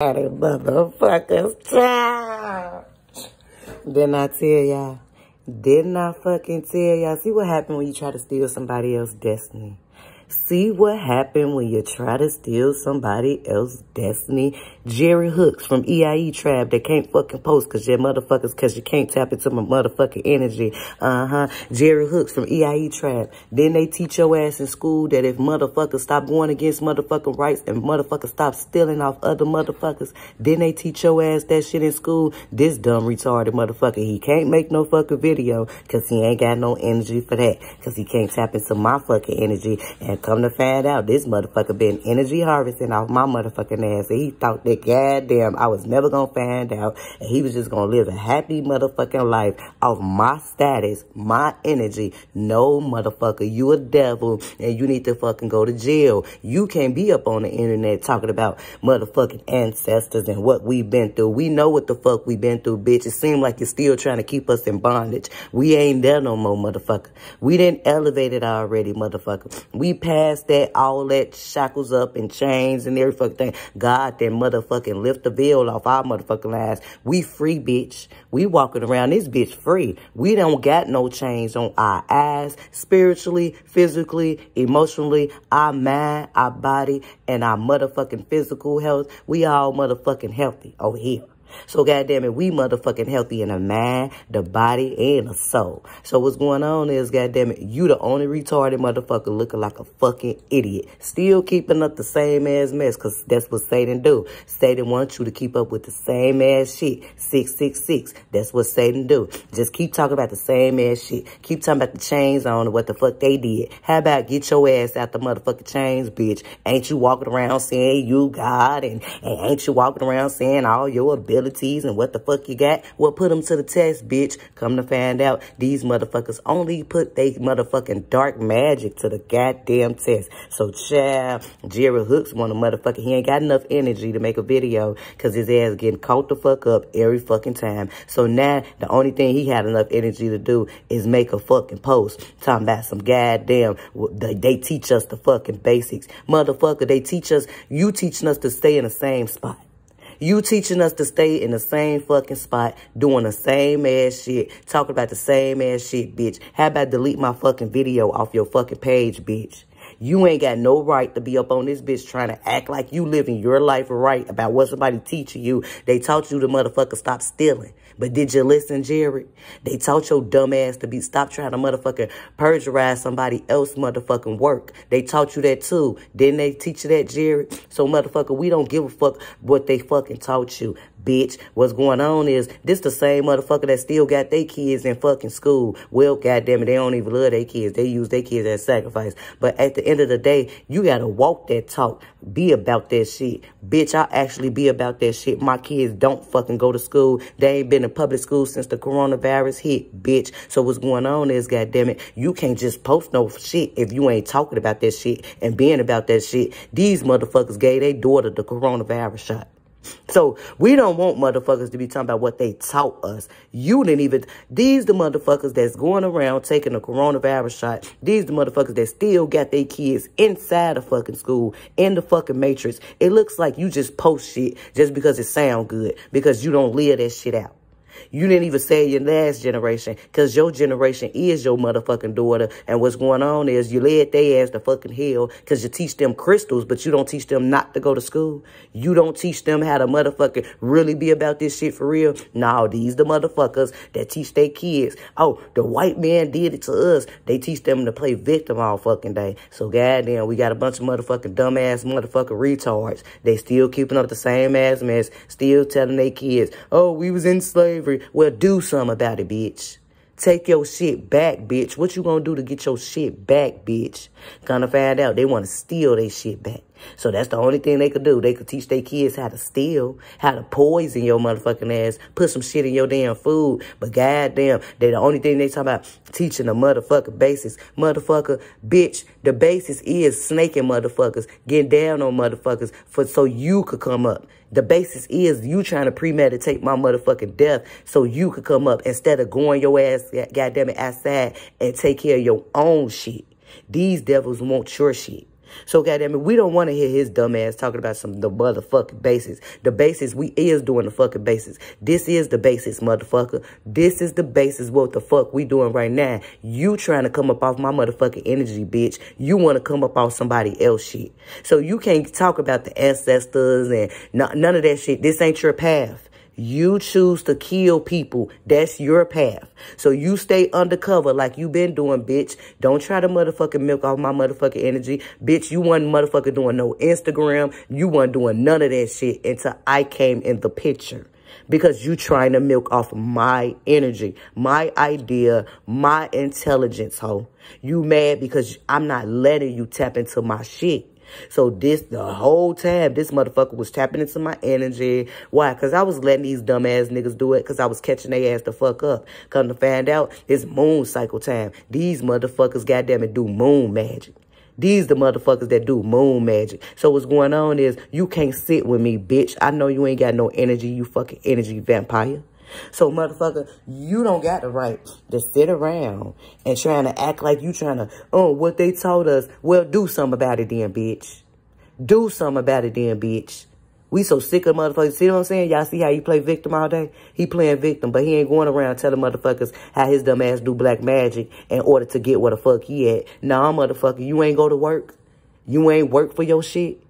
motherfuckers child. Didn't I tell y'all? Didn't I fucking tell y'all? See what happened when you try to steal somebody else's destiny? See what happened when you try to steal somebody else's destiny? Jerry Hooks from EIE Trap that can't fucking post because you're motherfuckers because you can't tap into my motherfucking energy. Uh-huh. Jerry Hooks from EIE Trap. Then they teach your ass in school that if motherfuckers stop going against motherfucking rights and motherfuckers stop stealing off other motherfuckers, then they teach your ass that shit in school. This dumb retarded motherfucker, he can't make no fucking video because he ain't got no energy for that because he can't tap into my fucking energy and come to find out, this motherfucker been energy harvesting off my motherfucking ass. And he thought that goddamn I was never gonna find out. And he was just gonna live a happy motherfucking life off my status, my energy. No, motherfucker, you a devil and you need to fucking go to jail. You can't be up on the internet talking about motherfucking ancestors and what we've been through. We know what the fuck we've been through, bitch. It seems like you're still trying to keep us in bondage. We ain't there no more, motherfucker. We didn't elevate it already, motherfucker. We past that, all that shackles up and chains and every fucking thing. God then motherfucking lift the veil off our motherfucking lives. We free, bitch. We walking around this bitch free. We don't got no chains on our eyes, spiritually, physically, emotionally, our mind, our body, and our motherfucking physical health. We all motherfucking healthy over here. So goddamn it, we motherfucking healthy in the mind, the body, and the soul. So what's going on is, goddamn it, you the only retarded motherfucker looking like a fucking idiot. Still keeping up the same ass mess, cause that's what Satan do. Satan wants you to keep up with the same ass shit. 666. That's what Satan do. Just keep talking about the same ass shit. Keep talking about the chains on and what the fuck they did. How about get your ass out the motherfucking chains, bitch? Ain't you walking around saying you God and, and ain't you walking around saying all your abilities abilities and what the fuck you got. Well, put them to the test, bitch. Come to find out, these motherfuckers only put they motherfucking dark magic to the goddamn test. So, child, Jerry Hooks want a motherfucker. He ain't got enough energy to make a video because his ass getting caught the fuck up every fucking time. So now, the only thing he had enough energy to do is make a fucking post talking about some goddamn, they, they teach us the fucking basics. Motherfucker, they teach us, you teaching us to stay in the same spot. You teaching us to stay in the same fucking spot, doing the same ass shit, talking about the same ass shit, bitch. How about delete my fucking video off your fucking page, bitch? You ain't got no right to be up on this bitch trying to act like you living your life right about what somebody teaching you. They taught you to motherfucker stop stealing. But did you listen, Jerry? They taught your dumb ass to be stop trying to motherfucking perjurize somebody else motherfucking work. They taught you that too. Didn't they teach you that, Jerry? So motherfucker, we don't give a fuck what they fucking taught you bitch. What's going on is this the same motherfucker that still got their kids in fucking school. Well, goddamn it, they don't even love their kids. They use their kids as sacrifice. But at the end of the day, you gotta walk that talk. Be about that shit. Bitch, I actually be about that shit. My kids don't fucking go to school. They ain't been in public school since the coronavirus hit, bitch. So what's going on is, goddamn it, you can't just post no shit if you ain't talking about that shit and being about that shit. These motherfuckers gave their daughter the coronavirus shot. So we don't want motherfuckers to be talking about what they taught us. You didn't even, these the motherfuckers that's going around taking a coronavirus shot. These the motherfuckers that still got their kids inside the fucking school, in the fucking matrix. It looks like you just post shit just because it sound good, because you don't live that shit out. You didn't even say your last generation because your generation is your motherfucking daughter. And what's going on is you led their ass to fucking hell because you teach them crystals, but you don't teach them not to go to school. You don't teach them how to motherfucking really be about this shit for real. No, these the motherfuckers that teach their kids. Oh, the white man did it to us. They teach them to play victim all fucking day. So goddamn, we got a bunch of motherfucking dumbass motherfucking retards. They still keeping up the same ass mess, still telling their kids, oh, we was in slavery well, do something about it, bitch. Take your shit back, bitch. What you gonna do to get your shit back, bitch? Gonna find out they want to steal their shit back. So that's the only thing they could do. They could teach their kids how to steal, how to poison your motherfucking ass, put some shit in your damn food. But goddamn, they the only thing they talk about teaching the motherfucker basics. Motherfucker, bitch, the basis is snaking motherfuckers, getting down on motherfuckers for so you could come up. The basis is you trying to premeditate my motherfucking death so you could come up instead of going your ass, goddamn it, outside and take care of your own shit. These devils want your shit. So goddamn it, we don't want to hear his dumb ass talking about some the motherfucking basis. The basis we is doing the fucking basis. This is the basis, motherfucker. This is the basis what the fuck we doing right now. You trying to come up off my motherfucking energy, bitch. You want to come up off somebody else shit. So you can't talk about the ancestors and none of that shit. This ain't your path. You choose to kill people. That's your path. So you stay undercover like you been doing, bitch. Don't try to motherfucking milk off my motherfucking energy. Bitch, you wasn't motherfucking doing no Instagram. You wasn't doing none of that shit until I came in the picture. Because you trying to milk off my energy, my idea, my intelligence, ho. You mad because I'm not letting you tap into my shit. So this, the whole time, this motherfucker was tapping into my energy. Why? Because I was letting these dumbass niggas do it because I was catching their ass the fuck up. Come to find out, it's moon cycle time. These motherfuckers, goddamn it, do moon magic. These the motherfuckers that do moon magic. So what's going on is you can't sit with me, bitch. I know you ain't got no energy, you fucking energy vampire. So, motherfucker, you don't got the right to sit around and trying to act like you trying to, oh, what they told us. Well, do something about it then, bitch. Do something about it then, bitch. We so sick of motherfuckers. See what I'm saying? Y'all see how he play victim all day? He playing victim, but he ain't going around telling motherfuckers how his dumb ass do black magic in order to get where the fuck he at. Nah, motherfucker, you ain't go to work. You ain't work for your shit.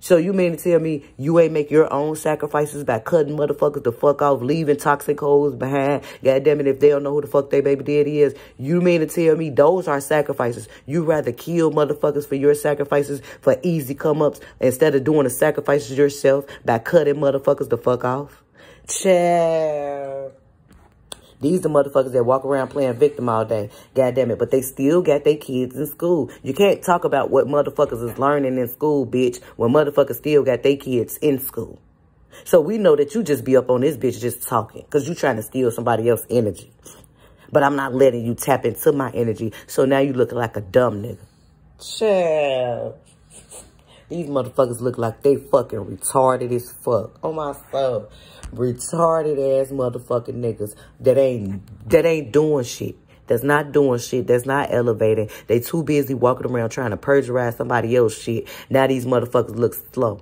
So you mean to tell me you ain't make your own sacrifices by cutting motherfuckers the fuck off, leaving toxic holes behind? God damn it, if they don't know who the fuck they baby daddy is. You mean to tell me those are sacrifices? You rather kill motherfuckers for your sacrifices for easy come-ups instead of doing the sacrifices yourself by cutting motherfuckers the fuck off? Child. These the motherfuckers that walk around playing victim all day. God damn it. But they still got their kids in school. You can't talk about what motherfuckers is learning in school, bitch, when motherfuckers still got their kids in school. So we know that you just be up on this bitch just talking because you trying to steal somebody else's energy. But I'm not letting you tap into my energy. So now you look like a dumb nigga. Chill. These motherfuckers look like they fucking retarded as fuck. Oh my soul retarded ass motherfucking niggas that ain't that ain't doing shit. That's not doing shit. That's not elevating. They too busy walking around trying to perjurize somebody else shit. Now these motherfuckers look slow.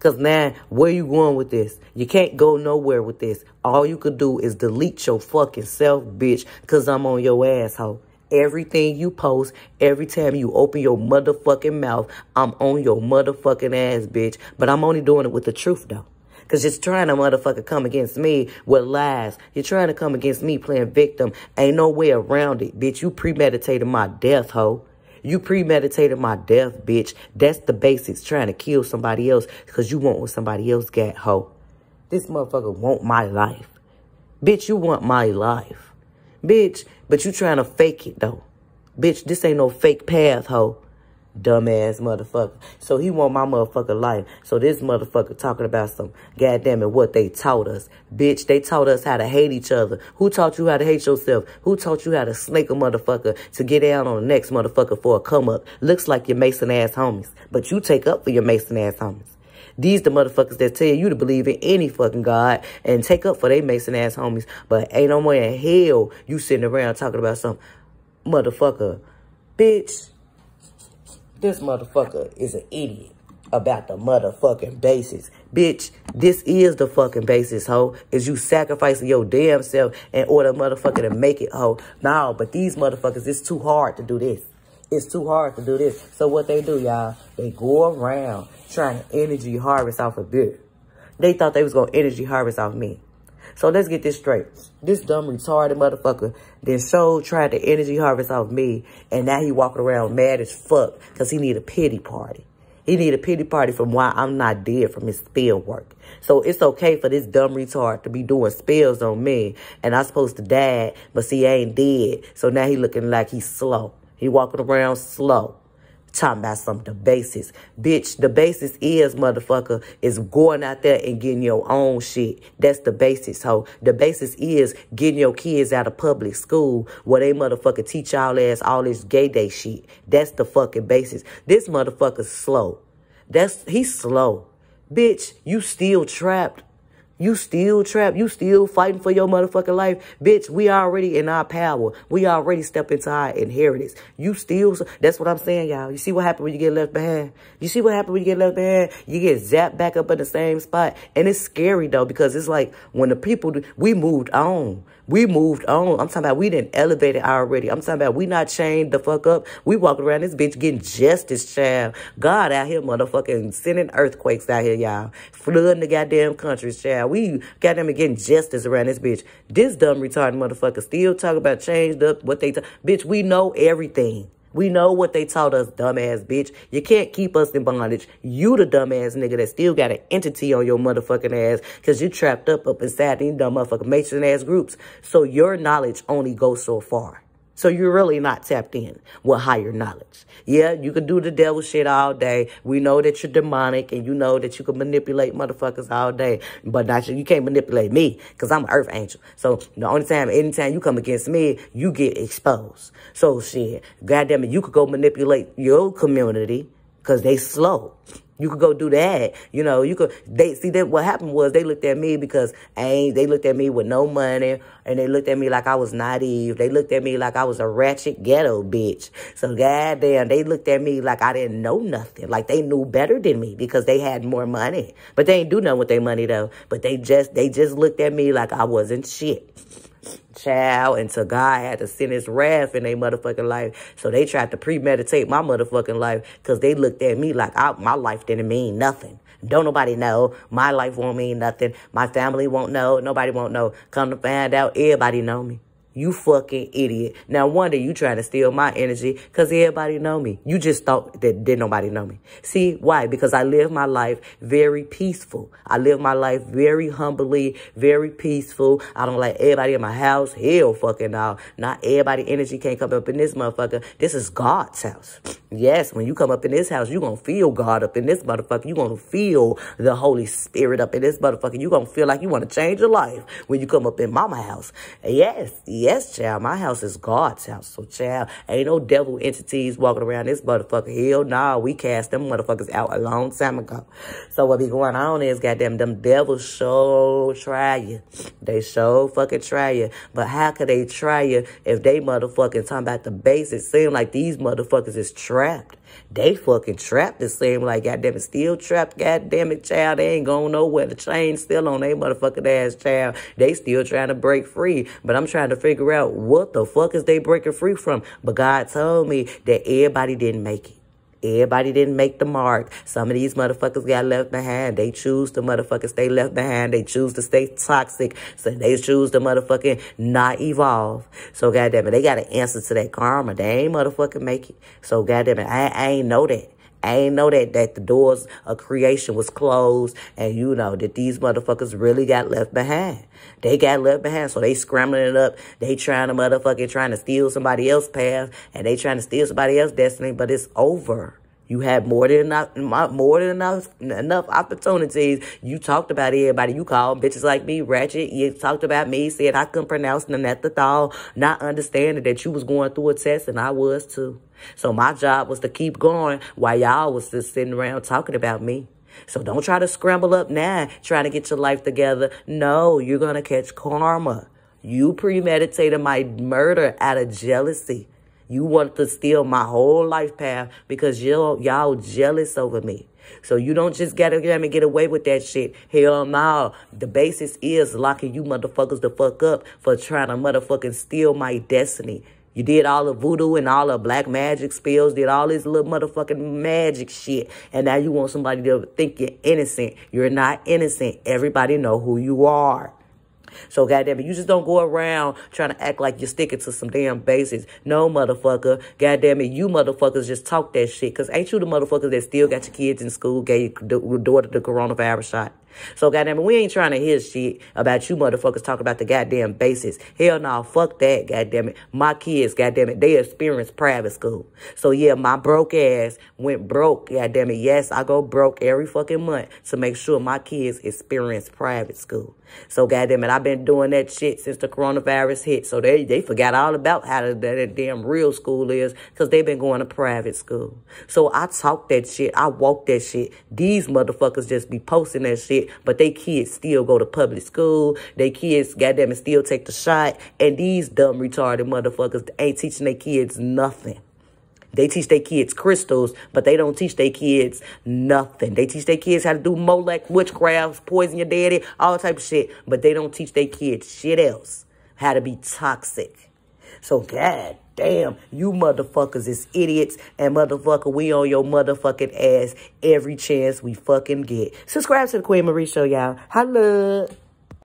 Cause now, where you going with this? You can't go nowhere with this. All you could do is delete your fucking self, bitch, cause I'm on your asshole. Everything you post, every time you open your motherfucking mouth, I'm on your motherfucking ass, bitch. But I'm only doing it with the truth, though. Because you're trying to motherfucker come against me with lies. You're trying to come against me playing victim. Ain't no way around it, bitch. You premeditated my death, hoe. You premeditated my death, bitch. That's the basics. Trying to kill somebody else because you want what somebody else got, hoe. This motherfucker want my life. Bitch, you want my life. Bitch, but you trying to fake it, though. Bitch, this ain't no fake path, hoe dumbass motherfucker. So he want my motherfucker life. So this motherfucker talking about some goddamn it what they taught us. Bitch, they taught us how to hate each other. Who taught you how to hate yourself? Who taught you how to snake a motherfucker to get down on the next motherfucker for a come up? Looks like your Mason ass homies. But you take up for your Mason ass homies. These the motherfuckers that tell you to believe in any fucking God and take up for they Mason ass homies. But ain't no more in hell you sitting around talking about some motherfucker. Bitch, this motherfucker is an idiot about the motherfucking basis. Bitch, this is the fucking basis, ho. Is you sacrificing your damn self in order motherfucker to make it, ho. No, but these motherfuckers, it's too hard to do this. It's too hard to do this. So what they do, y'all, they go around trying to energy harvest off of this. They thought they was going to energy harvest off me. So let's get this straight. This dumb retarded motherfucker then so tried to energy harvest off me. And now he walking around mad as fuck because he need a pity party. He need a pity party from why I'm not dead from his spell work. So it's okay for this dumb retard to be doing spells on me. And I'm supposed to die, but see, ain't dead. So now he looking like he's slow. He walking around slow. Talking about some the basis. Bitch, the basis is, motherfucker, is going out there and getting your own shit. That's the basis, ho. The basis is getting your kids out of public school where they motherfucker teach y'all ass all this gay day shit. That's the fucking basis. This motherfucker's slow. That's, he's slow. Bitch, you still trapped You still trapped. You still fighting for your motherfucking life. Bitch, we already in our power. We already step into our inheritance. You still, that's what I'm saying, y'all. You see what happened when you get left behind? You see what happened when you get left behind? You get zapped back up in the same spot. And it's scary, though, because it's like when the people, we moved on. We moved on. I'm talking about we didn't elevate it already. I'm talking about we not chained the fuck up. We walking around this bitch getting justice, child. God out here motherfucking sending earthquakes out here, y'all. Flooding the goddamn countries, child. We goddamn getting justice around this bitch. This dumb retarded motherfucker still talk about changed up what they... talk. Bitch, we know everything. We know what they taught us, dumbass bitch. You can't keep us in bondage. You the dumbass nigga that still got an entity on your motherfucking ass because you trapped up up inside these dumb motherfucking mason ass groups. So your knowledge only goes so far. So you're really not tapped in with higher knowledge. Yeah, you can do the devil shit all day. We know that you're demonic and you know that you can manipulate motherfuckers all day. But not you can't manipulate me because I'm an earth angel. So the only time, anytime you come against me, you get exposed. So shit, goddamn it, you could go manipulate your community because they slow. You could go do that. You know, you could, they, see that what happened was they looked at me because ain't, they looked at me with no money and they looked at me like I was naive. They looked at me like I was a ratchet ghetto bitch. So goddamn, they looked at me like I didn't know nothing. Like they knew better than me because they had more money. But they ain't do nothing with their money though. But they just, they just looked at me like I wasn't shit child until God had to send his wrath in their motherfucking life. So they tried to premeditate my motherfucking life because they looked at me like I, my life didn't mean nothing. Don't nobody know. My life won't mean nothing. My family won't know. Nobody won't know. Come to find out, everybody know me. You fucking idiot. Now, wonder you trying to steal my energy because everybody know me. You just thought that did nobody know me. See, why? Because I live my life very peaceful. I live my life very humbly, very peaceful. I don't like everybody in my house. Hell fucking all. Not everybody energy can't come up in this motherfucker. This is God's house. Yes, when you come up in this house, you're going to feel God up in this motherfucker. you going to feel the Holy Spirit up in this motherfucker. you going to feel like you want to change your life when you come up in mama house. Yes, yes. Child, my house is God's house. So, child, ain't no devil entities walking around this motherfucker. Hell nah, we cast them motherfuckers out a long time ago. So what be going on is, goddamn, them devils show try you. They show fucking try you. But how could they try you if they motherfucking talking about the basics? Seem like these motherfuckers is trapped. They fucking trapped the same like goddamn it, still trapped, goddamn it, child. They ain't going nowhere. The chain's still on they motherfucking ass, child. They still trying to break free. But I'm trying to figure out what the fuck is they breaking free from. But God told me that everybody didn't make it. Everybody didn't make the mark. Some of these motherfuckers got left behind. They choose to motherfucking stay left behind. They choose to stay toxic. So they choose to motherfucking not evolve. So goddamn it, they got an answer to that karma. They ain't motherfucking make it. So goddamn it, I, I ain't know that. I ain't know that that the doors of creation was closed and you know that these motherfuckers really got left behind. They got left behind, so they scrambling it up. They trying to motherfucking trying to steal somebody else's path and they trying to steal somebody else's destiny, but it's over. You had more than enough, more than enough, enough opportunities. You talked about everybody. You called bitches like me ratchet. You talked about me, said I couldn't pronounce Neanderthal, not understanding that you was going through a test and I was too. So my job was to keep going while y'all was just sitting around talking about me. So don't try to scramble up now, trying to get your life together. No, you're going to catch karma. You premeditated my murder out of jealousy. You want to steal my whole life path because y'all y'all jealous over me. So you don't just get me get away with that shit. Hell no. The basis is locking you motherfuckers the fuck up for trying to motherfucking steal my destiny. You did all the voodoo and all the black magic spells, did all this little motherfucking magic shit. And now you want somebody to think you're innocent. You're not innocent. Everybody know who you are. So goddamn it, you just don't go around trying to act like you're sticking to some damn basics. No, motherfucker. Goddamn it, you motherfuckers just talk that shit. Cause ain't you the motherfuckers that still got your kids in school, gave your daughter the coronavirus shot? So goddamn we ain't trying to hear shit about you motherfuckers talking about the goddamn basis. Hell no, fuck that, goddamn it. My kids, goddamn it, they experienced private school. So yeah, my broke ass went broke, goddamn it. Yes, I go broke every fucking month to make sure my kids experience private school. So goddamn it, I've been doing that shit since the coronavirus hit. So they they forgot all about how the, that damn real school is because they've been going to private school. So I talk that shit. I walk that shit. These motherfuckers just be posting that shit but they kids still go to public school. They kids, goddamn it, still take the shot. And these dumb, retarded motherfuckers ain't teaching their kids nothing. They teach their kids crystals, but they don't teach their kids nothing. They teach their kids how to do Molech, witchcraft, poison your daddy, all type of shit. But they don't teach their kids shit else. How to be toxic. So, god damn, you motherfuckers is idiots. And motherfucker, we on your motherfucking ass every chance we fucking get. Subscribe to the Queen Marie Show, y'all. Holla.